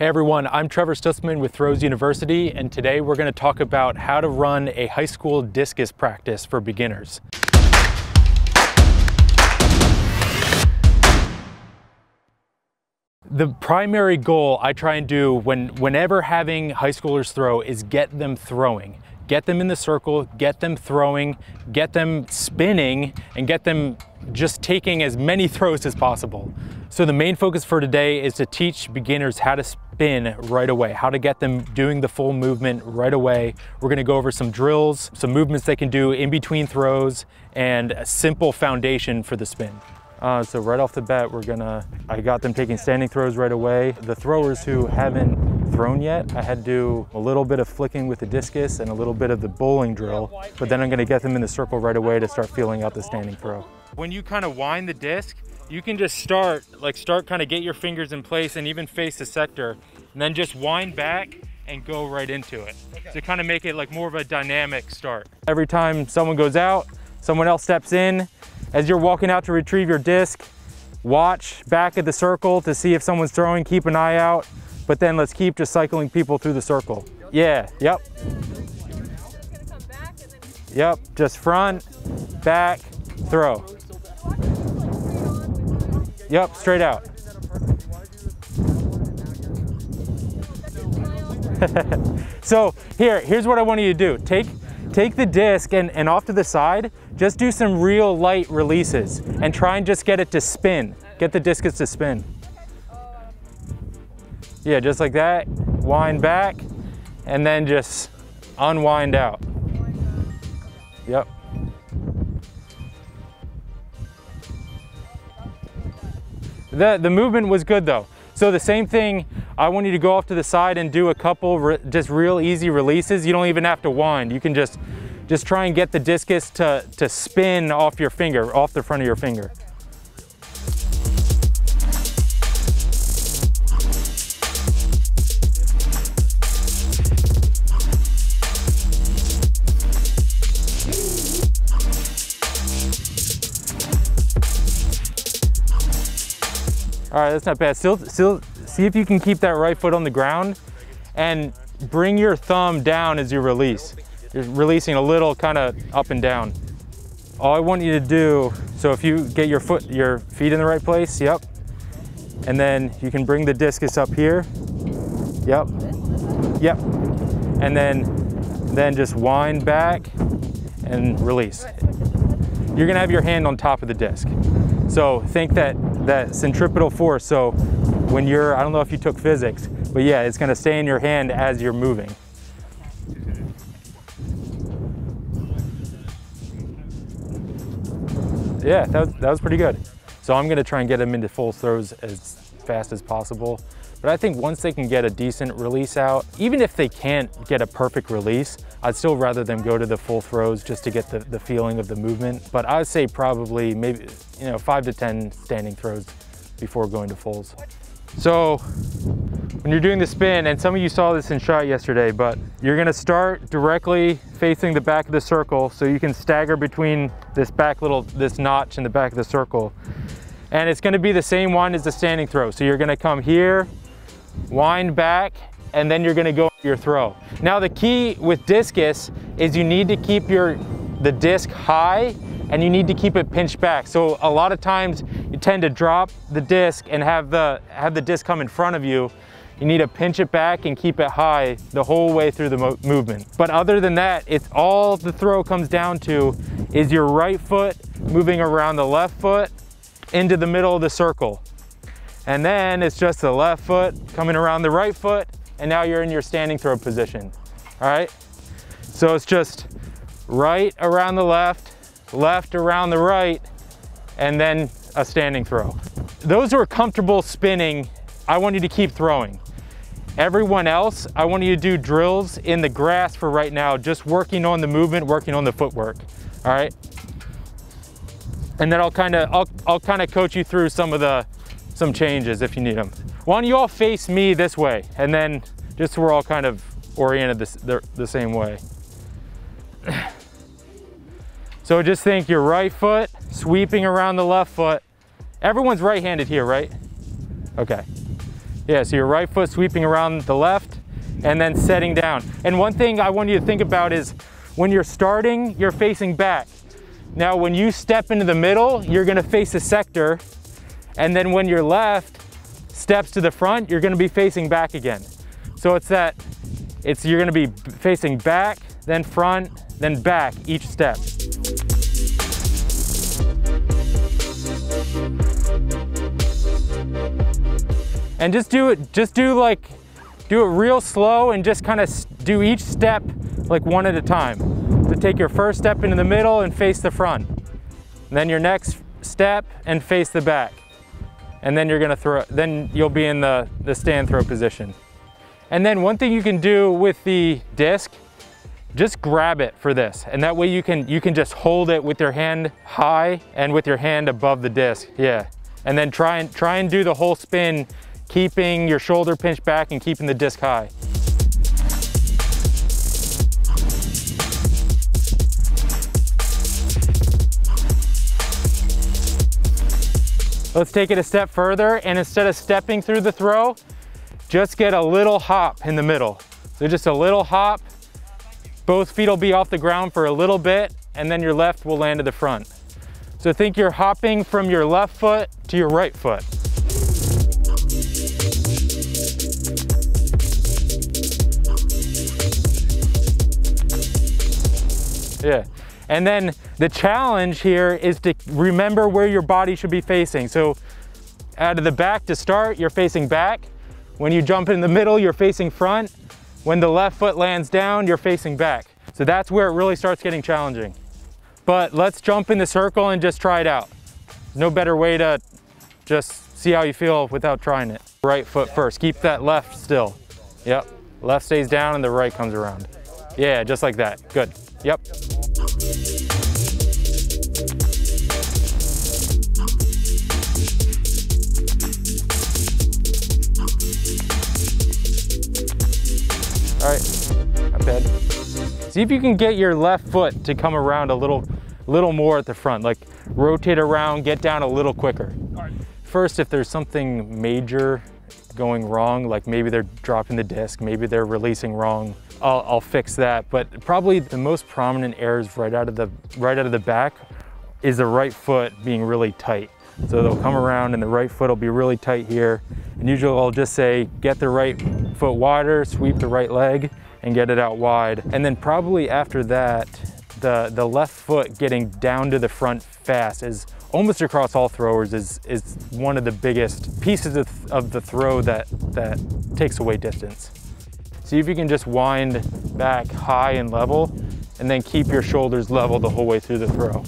Hey everyone, I'm Trevor Stutzman with Throws University, and today we're going to talk about how to run a high school discus practice for beginners. The primary goal I try and do when, whenever having high schoolers throw is get them throwing. Get them in the circle, get them throwing, get them spinning, and get them just taking as many throws as possible. So the main focus for today is to teach beginners how to spin right away, how to get them doing the full movement right away. We're gonna go over some drills, some movements they can do in between throws, and a simple foundation for the spin. Uh, so right off the bat, we're gonna, I got them taking standing throws right away. The throwers who haven't thrown yet, I had to do a little bit of flicking with the discus and a little bit of the bowling drill, but then I'm gonna get them in the circle right away to start feeling out the standing throw. When you kind of wind the disc, you can just start, like start kind of get your fingers in place and even face the sector, and then just wind back and go right into it. Okay. To kind of make it like more of a dynamic start. Every time someone goes out, someone else steps in, as you're walking out to retrieve your disc, watch back at the circle to see if someone's throwing, keep an eye out, but then let's keep just cycling people through the circle. Yeah, yep. Yep, just front, back, throw. Yep, straight out. so here, here's what I want you to do. Take, take the disc and, and off to the side, just do some real light releases and try and just get it to spin. Get the discus to spin. Yeah, just like that. Wind back and then just unwind out. Yep. The, the movement was good though. So the same thing, I want you to go off to the side and do a couple re just real easy releases. You don't even have to wind. You can just just try and get the discus to, to spin off your finger, off the front of your finger. All right, that's not bad. Still, still, see if you can keep that right foot on the ground and bring your thumb down as you release. You're releasing a little kind of up and down. All I want you to do, so if you get your foot, your feet in the right place, yep. And then you can bring the discus up here. Yep. Yep. And then, then just wind back and release. You're gonna have your hand on top of the disc. So think that, that centripetal force, so when you're, I don't know if you took physics, but yeah, it's gonna stay in your hand as you're moving. yeah, that was, that was pretty good. So I'm gonna try and get them into full throws as fast as possible. But I think once they can get a decent release out, even if they can't get a perfect release, I'd still rather them go to the full throws just to get the, the feeling of the movement. But I'd say probably maybe, you know, five to 10 standing throws before going to fulls. So when you're doing the spin, and some of you saw this in shot yesterday, but you're gonna start directly facing the back of the circle so you can stagger between this back little, this notch in the back of the circle. And it's gonna be the same wind as the standing throw. So you're gonna come here, wind back, and then you're gonna go your throw. Now the key with discus is you need to keep your the disc high and you need to keep it pinched back. So a lot of times you tend to drop the disc and have the, have the disc come in front of you. You need to pinch it back and keep it high the whole way through the movement. But other than that, it's all the throw comes down to is your right foot moving around the left foot into the middle of the circle. And then it's just the left foot coming around the right foot and now you're in your standing throw position. All right? So it's just right around the left, left around the right, and then a standing throw. Those who are comfortable spinning, I want you to keep throwing. Everyone else, I want you to do drills in the grass for right now, just working on the movement, working on the footwork, all right? And then I'll kind of, I'll, I'll kind of coach you through some of the, some changes if you need them. Why don't you all face me this way, and then just so we're all kind of oriented this, the, the same way. So just think your right foot sweeping around the left foot. Everyone's right-handed here, right? Okay. Yeah, so your right foot sweeping around the left and then setting down. And one thing I want you to think about is when you're starting, you're facing back. Now, when you step into the middle, you're gonna face the sector. And then when you're left, steps to the front, you're gonna be facing back again. So it's that, it's you're gonna be facing back, then front, then back each step. And just do it, just do like, do it real slow and just kind of do each step like one at a time. So take your first step into the middle and face the front. And then your next step and face the back. And then you're gonna throw, then you'll be in the, the stand throw position. And then one thing you can do with the disc, just grab it for this. And that way you can, you can just hold it with your hand high and with your hand above the disc, yeah. And then try and, try and do the whole spin keeping your shoulder pinched back and keeping the disc high. Let's take it a step further and instead of stepping through the throw, just get a little hop in the middle. So just a little hop, both feet will be off the ground for a little bit and then your left will land to the front. So think you're hopping from your left foot to your right foot. Yeah. And then the challenge here is to remember where your body should be facing. So out of the back to start, you're facing back. When you jump in the middle, you're facing front. When the left foot lands down, you're facing back. So that's where it really starts getting challenging. But let's jump in the circle and just try it out. no better way to just see how you feel without trying it. Right foot first, keep that left still. Yep, left stays down and the right comes around. Yeah, just like that, good. Yep. All right, not bad. See if you can get your left foot to come around a little, little more at the front, like rotate around, get down a little quicker. First, if there's something major going wrong, like maybe they're dropping the disc, maybe they're releasing wrong, I'll, I'll fix that. But probably the most prominent errors right out of the right out of the back is the right foot being really tight. So they'll come around and the right foot will be really tight here. And usually I'll just say, get the right foot wider, sweep the right leg and get it out wide. And then probably after that, the, the left foot getting down to the front fast is almost across all throwers is, is one of the biggest pieces of, of the throw that, that takes away distance. See if you can just wind back high and level and then keep your shoulders level the whole way through the throw.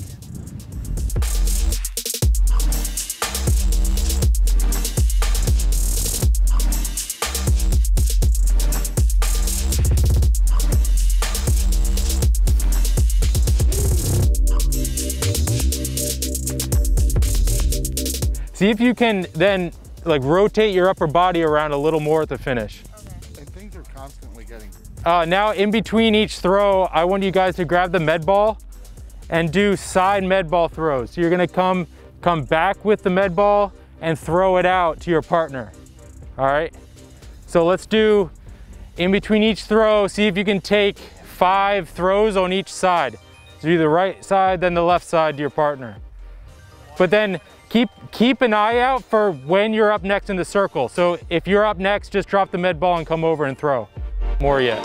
See if you can then like rotate your upper body around a little more at the finish. Uh, now in between each throw, I want you guys to grab the med ball and do side med ball throws. So you're gonna come, come back with the med ball and throw it out to your partner, all right? So let's do in between each throw, see if you can take five throws on each side. So do the right side, then the left side to your partner. But then keep, keep an eye out for when you're up next in the circle. So if you're up next, just drop the med ball and come over and throw. More yet.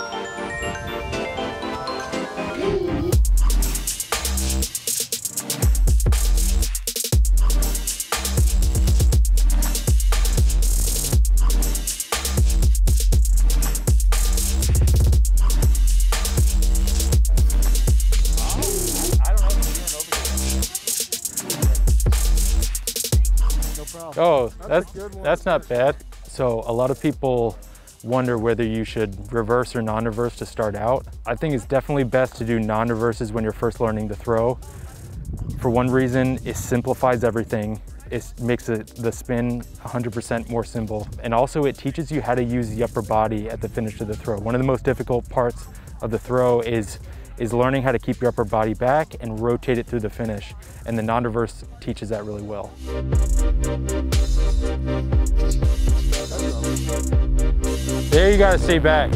Oh, oh that's that's, that's not bad. So a lot of people wonder whether you should reverse or non-reverse to start out. I think it's definitely best to do non-reverses when you're first learning to throw. For one reason, it simplifies everything. It makes it, the spin 100% more simple. And also it teaches you how to use the upper body at the finish of the throw. One of the most difficult parts of the throw is is learning how to keep your upper body back and rotate it through the finish. And the non-reverse teaches that really well. There you gotta stay back.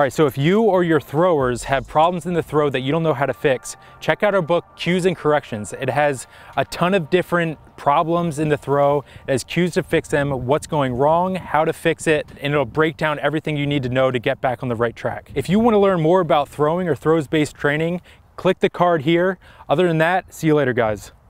All right, so if you or your throwers have problems in the throw that you don't know how to fix, check out our book, Cues and Corrections. It has a ton of different problems in the throw. It has cues to fix them, what's going wrong, how to fix it, and it'll break down everything you need to know to get back on the right track. If you wanna learn more about throwing or throws-based training, click the card here. Other than that, see you later, guys.